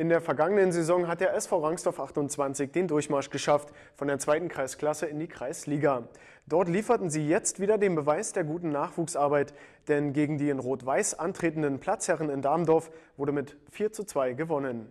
In der vergangenen Saison hat der SV Rangsdorf 28 den Durchmarsch geschafft von der zweiten Kreisklasse in die Kreisliga. Dort lieferten sie jetzt wieder den Beweis der guten Nachwuchsarbeit, denn gegen die in Rot-Weiß antretenden Platzherren in Darmdorf wurde mit 4 zu 2 gewonnen.